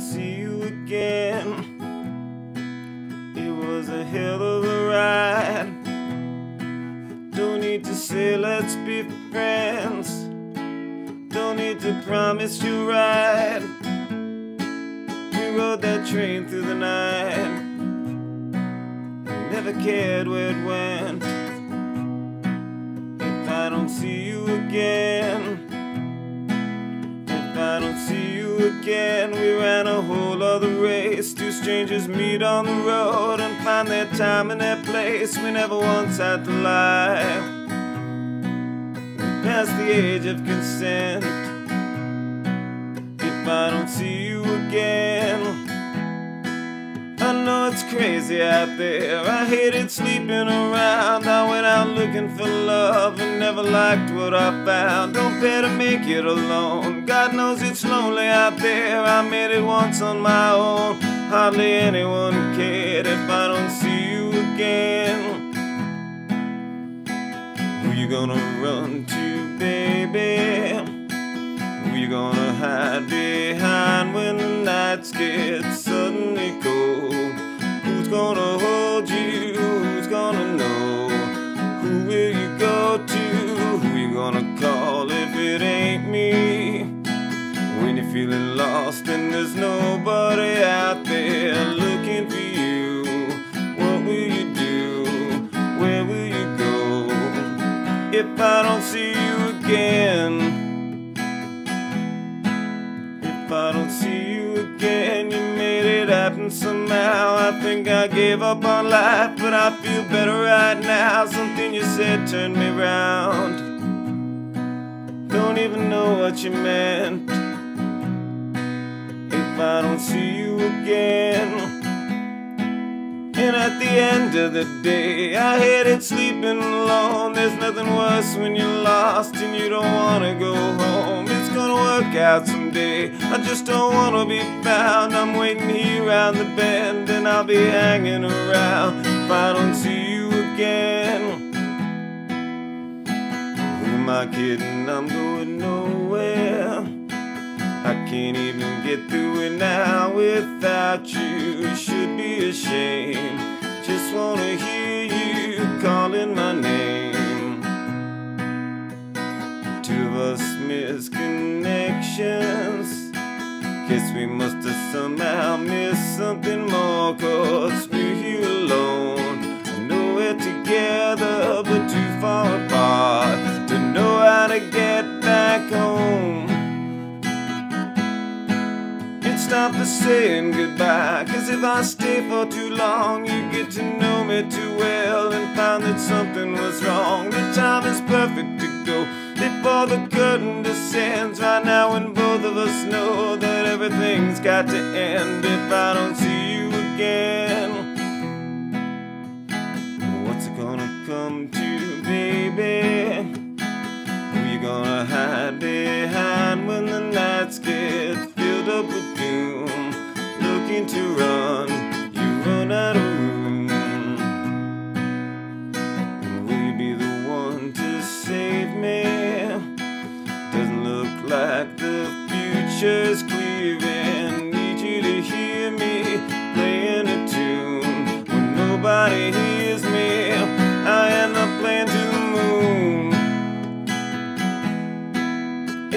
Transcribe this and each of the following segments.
see you again, it was a hell of a ride. Don't need to say let's be friends. Don't need to promise you right. We rode that train through the night. Never cared where it went. If I don't see you again, again, we ran a whole other race. Two strangers meet on the road and find their time and their place. We never once had to lie past the age of consent. If I don't see you again, I know it's crazy out there. I hated sleeping around. I went out looking for love and never liked what I found. Don't pay to make it alone. God knows it's lonely out there. I made it once on my own. Hardly anyone cared if I don't see you again. Who you gonna run to, baby? Who you gonna hide behind when the nights get suddenly cold? Who's gonna hold you? Feeling lost and there's nobody out there looking for you, what will you do? Where will you go? if I don't see you again. If I don't see you again, you made it happen somehow. I think I gave up on life, but I feel better right now. Something you said turned me round. Don't even know what you meant. I don't see you again. And at the end of the day, I hated sleeping alone. There's nothing worse when you're lost and you don't wanna go home. It's gonna work out someday. I just don't wanna be found. I'm waiting here around the bend and I'll be hanging around if I don't see you again. Who am I kidding? I'm going nowhere. Can't even get through it now without you. Should be ashamed. Just wanna hear you calling my name. Two of us missed connections. Guess we must have somehow missed something more. Cause stop the saying goodbye. Cause if I stay for too long You get to know me too well And find that something was wrong. The time is perfect to go Before the curtain descends. Right now when both of us know That everything's got to end If I don't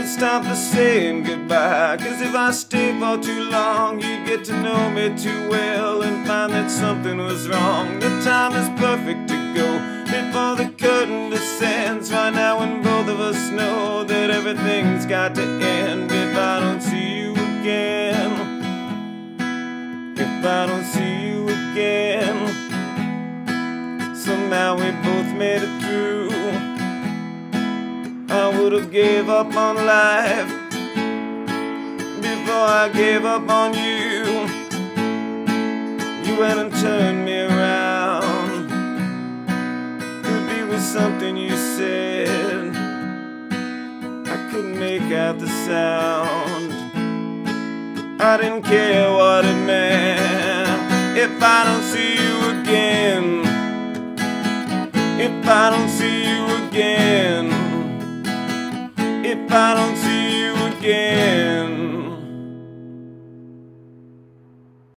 It's time for saying goodbye. Cause if I stay for too long You'd get to know me too well And find that something was wrong. The time is perfect to go Before the curtain descends. Right now when both of us know That everything's got to end. If I don't see you again If I don't see would have gave up on life before I gave up on you. You went and turned me around. Could be with something you said. I couldn't make out the sound. I didn't care what it meant. If I don't see you again, if I don't I don't